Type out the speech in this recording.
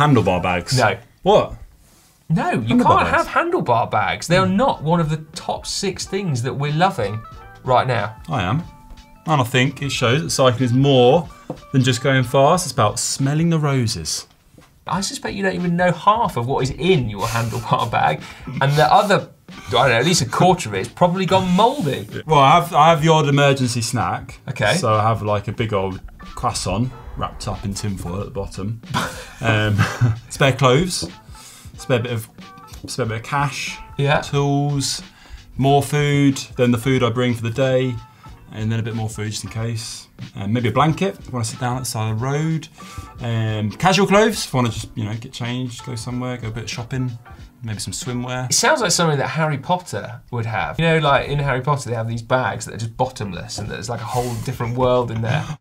handlebar bags? No. What? No, you Handlebar can't bags. have handlebar bags. They are hmm. not one of the top six things that we're loving right now. I am. And I think it shows that cycling is more than just going fast. It's about smelling the roses. I suspect you don't even know half of what is in your handlebar bag, and the other, I don't know, at least a quarter of it has probably gone mouldy. Well, I have, I have the odd emergency snack. Okay. So I have like a big old croissant wrapped up in tinfoil at the bottom. um, spare clothes, spare bit of spare bit of cash, Yeah. tools, more food than the food I bring for the day, and then a bit more food just in case. Um, maybe a blanket if I want to sit down at the side of the road. Um, casual clothes if I want to just you know get changed, go somewhere, go a bit shopping. Maybe some swimwear. It sounds like something that Harry Potter would have. You know, like in Harry Potter, they have these bags that are just bottomless, and there's like a whole different world in there.